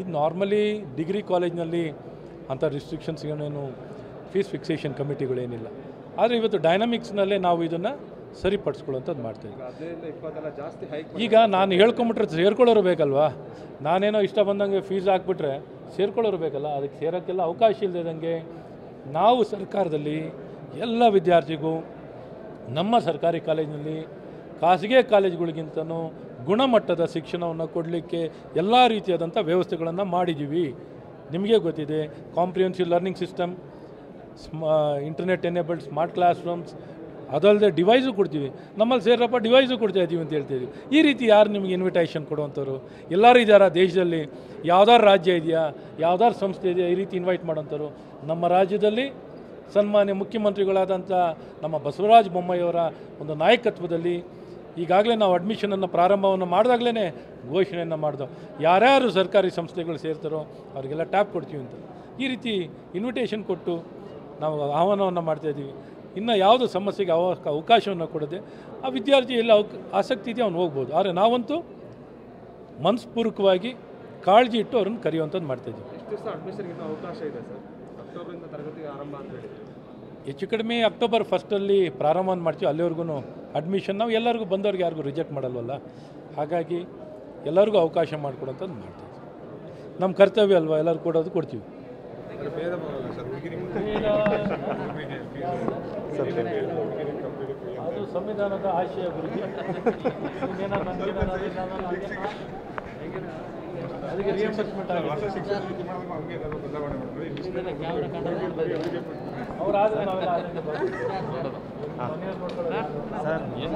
ಇದು normally degree ಕಾಲೇಜ್ನಲ್ಲಿ ಅಂಥ ರಿಸ್ಟ್ರಿಕ್ಷನ್ಸ್ ಏನೇನು ಫೀಸ್ ಫಿಕ್ಸೇಷನ್ ಕಮಿಟಿಗಳೇನಿಲ್ಲ. ಆದರೆ ಇವತ್ತು ಡೈನಾಮಿಕ್ಸ್ನಲ್ಲೇ ನಾವು ಇದನ್ನು ಸರಿಪಡಿಸ್ಕೊಳ್ಳೋಂಥದ್ದು ಮಾಡ್ತೇವೆ ಈಗ ನಾನು ಹೇಳ್ಕೊಂಬಿಟ್ರೆ ಸೇರ್ಕೊಳ್ಳೋರು ಬೇಕಲ್ವಾ? ನಾನೇನೋ ಇಷ್ಟ ಬಂದಂಗೆ ಫೀಸ್ ಹಾಕ್ಬಿಟ್ರೆ ಸೇರ್ಕೊಳ್ಳೋರು ಬೇಕಲ್ಲ? ಅದಕ್ಕೆ ಸೇರೋಕ್ಕೆಲ್ಲ ಅವಕಾಶ ಇಲ್ಲದಂಗೆ ನಾವು ಸರ್ಕಾರದಲ್ಲಿ ಎಲ್ಲ ವಿದ್ಯಾರ್ಥಿಗೂ ನಮ್ಮ ಸರ್ಕಾರಿ ಕಾಲೇಜಿನಲ್ಲಿ ಖಾಸಗಿ ಕಾಲೇಜುಗಳಿಗಿಂತನೂ ಗುಣಮಟ್ಟದ ಶಿಕ್ಷಣವನ್ನು ಕೊಡಲಿಕ್ಕೆ ಎಲ್ಲ ರೀತಿಯಾದಂಥ ವ್ಯವಸ್ಥೆಗಳನ್ನು ಮಾಡಿದ್ದೀವಿ. ನಿಮಗೆ ಗೊತ್ತಿದೆ ಕಾಂಪ್ರಿಹೆನ್ಸಿವ್ ಲರ್ನಿಂಗ್ ಸಿಸ್ಟಮ್ ಸ್ಮಾ internet enabled smart classrooms ಅದಲ್ಲದೆ ಡಿವೈಸು ಕೊಡ್ತೀವಿ. ನಮ್ಮಲ್ಲಿ ಸೇರಪ್ಪ ಡಿವೈಸು ಕೊಡ್ತಾ ಇದ್ದೀವಿ ಅಂತ ಹೇಳ್ತೀವಿ ಈ ರೀತಿ ಯಾರು ನಿಮಗೆ ಇನ್ವಿಟೇಷನ್ ಕೊಡುವಂಥವ್ರು? ಎಲ್ಲರೂ ಇದ್ದಾರಾ ದೇಶದಲ್ಲಿ? ಯಾವ್ದಾರು ರಾಜ್ಯ ಇದೆಯಾ? ಯಾವ್ದಾರು ಸಂಸ್ಥೆ ಇದೆಯಾ? ಈ ರೀತಿ ಇನ್ವೈಟ್ ಮಾಡೋಂಥವ್ರು ನಮ್ಮ ರಾಜ್ಯದಲ್ಲಿ ಸನ್ಮಾನ್ಯ ಮುಖ್ಯಮಂತ್ರಿಗಳಾದಂಥ ನಮ್ಮ ಬಸವರಾಜ ಬೊಮ್ಮಾಯಿಯವರ ಒಂದು ನಾಯಕತ್ವದಲ್ಲಿ ಈಗಾಗಲೇ ನಾವು ಅಡ್ಮಿಷನನ್ನು ಪ್ರಾರಂಭವನ್ನು ಮಾಡಿದಾಗಲೇ ಘೋಷಣೆಯನ್ನು ಮಾಡಿದೋ ಯಾರ್ಯಾರು ಸರ್ಕಾರಿ ಸಂಸ್ಥೆಗಳು ಸೇರ್ತಾರೋ ಅವರಿಗೆಲ್ಲ ಟ್ಯಾಪ್ ಕೊಡ್ತೀವಿ ಅಂತ. ಈ ರೀತಿ ಇನ್ವಿಟೇಷನ್ ಕೊಟ್ಟು ನಾವು ಆಹ್ವಾನವನ್ನು ಮಾಡ್ತಾಯಿದ್ದೀವಿ ಇನ್ನು ಯಾವುದೋ ಸಮಸ್ಯೆಗೆ ಅವ ಅವಕಾಶವನ್ನು ಕೊಡದೆ ಆ ವಿದ್ಯಾರ್ಥಿ ಎಲ್ಲ ಆಸಕ್ತಿ ಇದೆ ಅವ್ನು ಹೋಗ್ಬೋದು. ಆದರೆ ನಾವಂತೂ ಮನಸ್ಪೂರ್ವಕವಾಗಿ ಕಾಳಜಿ ಇಟ್ಟು ಅವ್ರನ್ನ ಕರೆಯುವಂಥದ್ದು ಮಾಡ್ತಾಯಿದ್ದೀವಿ ಹೆಚ್ಚು ಕಡಿಮೆ ಅಕ್ಟೋಬರ್ ಫಸ್ಟಲ್ಲಿ ಪ್ರಾರಂಭವನ್ನು ಮಾಡ್ತೀವಿ. ಅಲ್ಲಿವರೆಗೂ ಅಡ್ಮಿಷನ್ ನಾವು ಎಲ್ಲರಿಗೂ ಬಂದವ್ರಿಗೆ ಯಾರಿಗೂ ರಿಜೆಕ್ಟ್ ಮಾಡಲ್ವಲ್ಲ? ಹಾಗಾಗಿ ಎಲ್ಲರಿಗೂ ಅವಕಾಶ ಮಾಡಿಕೊಡೋಂಥದ್ದು ಮಾಡ್ತೀವಿ. ನಮ್ಮ ಕರ್ತವ್ಯ ಅಲ್ವಾ? ಎಲ್ಲರೂ ಕೊಡೋದು ಕೊಡ್ತೀವಿ. ಅದು ಸಂವಿಧಾನದ ಆಶಯ ಗುರುಜಿ. ಅದೇನೋ ಅದಕ್ಕೆ ರಿಯಂಬರ್ಸ್ಮೆಂಟ್ ಅವ್ರಾದ್ರೆ ನಾವೆಲ್ಲ 啊，三，您